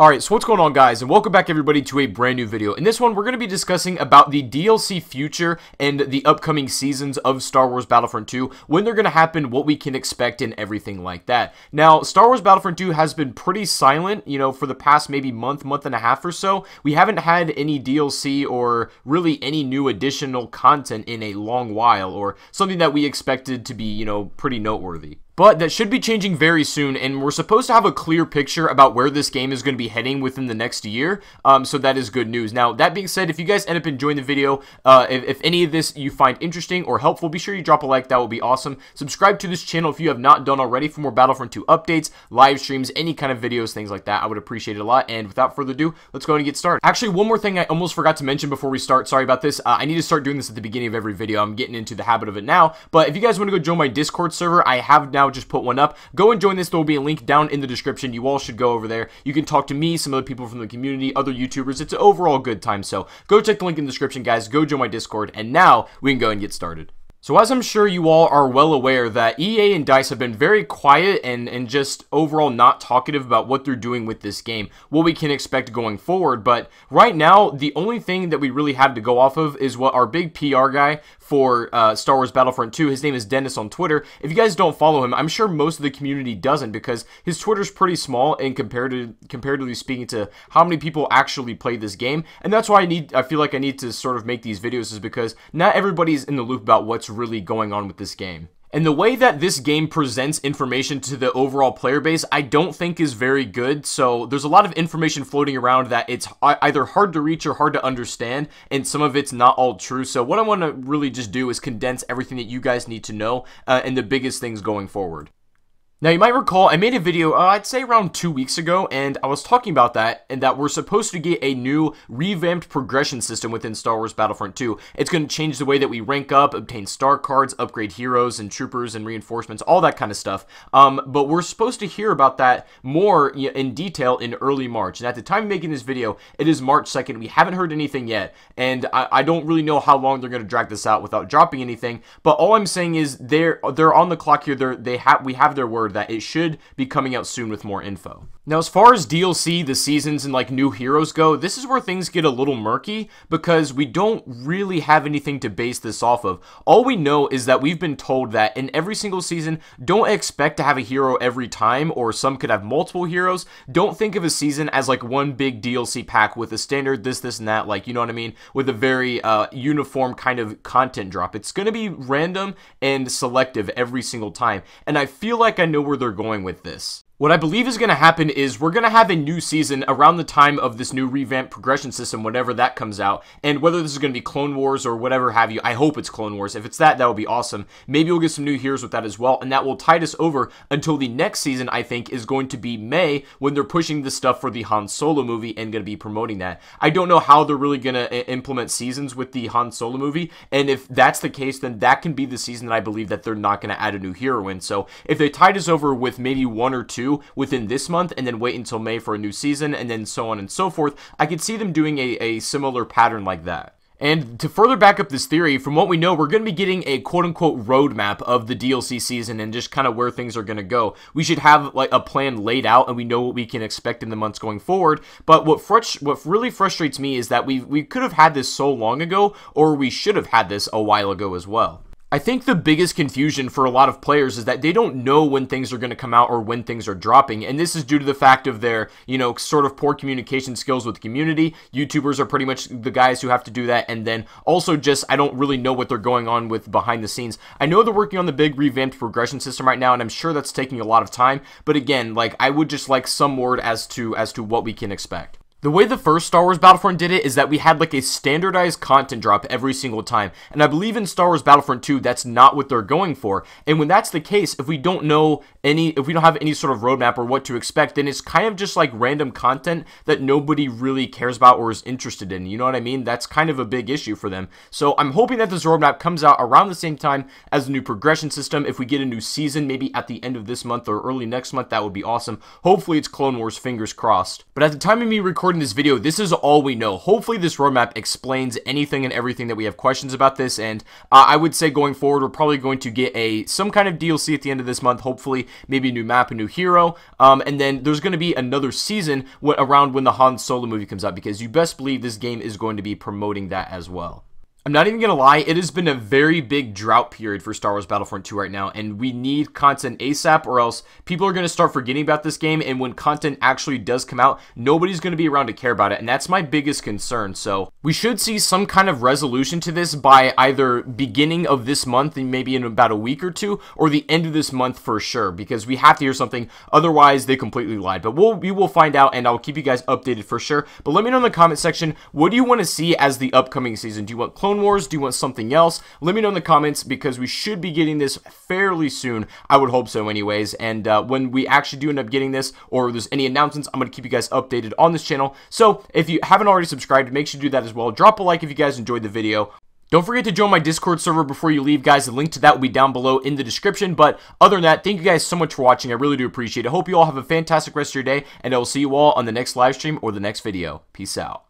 Alright, so what's going on guys, and welcome back everybody to a brand new video. In this one, we're going to be discussing about the DLC future and the upcoming seasons of Star Wars Battlefront 2, when they're going to happen, what we can expect, and everything like that. Now, Star Wars Battlefront 2 has been pretty silent, you know, for the past maybe month, month and a half or so. We haven't had any DLC or really any new additional content in a long while, or something that we expected to be, you know, pretty noteworthy. But that should be changing very soon, and we're supposed to have a clear picture about where this game is going to be heading within the next year, um, so that is good news. Now, that being said, if you guys end up enjoying the video, uh, if, if, any of this you find interesting or helpful, be sure you drop a like, that would be awesome. Subscribe to this channel if you have not done already for more Battlefront 2 updates, live streams, any kind of videos, things like that. I would appreciate it a lot, and without further ado, let's go and get started. Actually, one more thing I almost forgot to mention before we start, sorry about this, uh, I need to start doing this at the beginning of every video. I'm getting into the habit of it now, but if you guys want to go join my Discord server, I have now just put one up. Go and join this. There will be a link down in the description. You all should go over there. You can talk to me, some other people from the community, other YouTubers. It's an overall good time. So go check the link in the description, guys. Go join my Discord. And now we can go and get started. So as I'm sure you all are well aware that EA and DICE have been very quiet and, and just overall not talkative about what they're doing with this game, what we can expect going forward, but right now, the only thing that we really have to go off of is what our big PR guy for uh, Star Wars Battlefront 2, his name is Dennis on Twitter. If you guys don't follow him, I'm sure most of the community doesn't because his Twitter's pretty small and compared to, comparatively speaking to how many people actually play this game, and that's why I need, I feel like I need to sort of make these videos is because not everybody's in the loop about what's really going on with this game. And the way that this game presents information to the overall player base, I don't think is very good. So there's a lot of information floating around that it's either hard to reach or hard to understand, and some of it's not all true. So what I want to really just do is condense everything that you guys need to know uh, and the biggest things going forward. Now, you might recall I made a video, uh, I'd say around two weeks ago, and I was talking about that, and that we're supposed to get a new revamped progression system within Star Wars Battlefront 2. It's going to change the way that we rank up, obtain star cards, upgrade heroes and troopers and reinforcements, all that kind of stuff. Um, but we're supposed to hear about that more in detail in early March. And at the time of making this video, it is March 2nd. We haven't heard anything yet, and I, I don't really know how long they're going to drag this out without dropping anything. But all I'm saying is they're they're on the clock here. They're, they have we have their word that it should be coming out soon with more info. Now, as far as DLC, the seasons, and like new heroes go, this is where things get a little murky because we don't really have anything to base this off of. All we know is that we've been told that in every single season, don't expect to have a hero every time, or some could have multiple heroes. Don't think of a season as like one big DLC pack with a standard this, this, and that, like, you know what I mean? With a very uh, uniform kind of content drop. It's going to be random and selective every single time, and I feel like I know where they're going with this. What I believe is going to happen is we're going to have a new season around the time of this new revamped progression system, whenever that comes out. And whether this is going to be Clone Wars or whatever have you, I hope it's Clone Wars. If it's that, that would be awesome. Maybe we'll get some new heroes with that as well. And that will tide us over until the next season, I think, is going to be May when they're pushing the stuff for the Han Solo movie and going to be promoting that. I don't know how they're really going to uh, implement seasons with the Han Solo movie. And if that's the case, then that can be the season that I believe that they're not going to add a new hero in. So if they tide us over with maybe one or two, within this month and then wait until May for a new season and then so on and so forth, I could see them doing a, a similar pattern like that. And to further back up this theory, from what we know, we're going to be getting a quote-unquote roadmap of the DLC season and just kind of where things are going to go. We should have like a plan laid out and we know what we can expect in the months going forward. But what what really frustrates me is that we we could have had this so long ago or we should have had this a while ago as well. I think the biggest confusion for a lot of players is that they don't know when things are going to come out or when things are dropping. And this is due to the fact of their, you know, sort of poor communication skills with the community. YouTubers are pretty much the guys who have to do that. And then also just, I don't really know what they're going on with behind the scenes. I know they're working on the big revamped progression system right now, and I'm sure that's taking a lot of time. But again, like, I would just like some word as to, as to what we can expect. The way the first Star Wars Battlefront did it is that we had like a standardized content drop every single time. And I believe in Star Wars Battlefront 2, that's not what they're going for. And when that's the case, if we don't know any, if we don't have any sort of roadmap or what to expect, then it's kind of just like random content that nobody really cares about or is interested in. You know what I mean? That's kind of a big issue for them. So I'm hoping that this roadmap comes out around the same time as the new progression system. If we get a new season, maybe at the end of this month or early next month, that would be awesome. Hopefully it's Clone Wars, fingers crossed. But at the time of me recording recording this video, this is all we know. Hopefully this roadmap explains anything and everything that we have questions about this, and uh, I would say going forward, we're probably going to get a some kind of DLC at the end of this month, hopefully maybe a new map, a new hero, um, and then there's going to be another season around when the Han Solo movie comes out, because you best believe this game is going to be promoting that as well. I'm not even gonna lie, it has been a very big drought period for Star Wars Battlefront 2 right now, and we need content ASAP, or else people are gonna start forgetting about this game, and when content actually does come out, nobody's gonna be around to care about it, and that's my biggest concern. So, we should see some kind of resolution to this by either beginning of this month, and maybe in about a week or two, or the end of this month for sure, because we have to hear something, otherwise they completely lied. But we'll, we will find out, and I'll keep you guys updated for sure. But let me know in the comment section, what do you want to see as the upcoming season? Do you want Clone Wars? Do you want something else? Let me know in the comments because we should be getting this fairly soon. I would hope so anyways. And uh, when we actually do end up getting this or there's any announcements, I'm going to keep you guys updated on this channel. So if you haven't already subscribed, make sure you do that as well. Drop a like if you guys enjoyed the video. Don't forget to join my Discord server before you leave, guys. The link to that will be down below in the description. But other than that, thank you guys so much for watching. I really do appreciate it. I Hope you all have a fantastic rest of your day, and I will see you all on the next live stream or the next video. Peace out.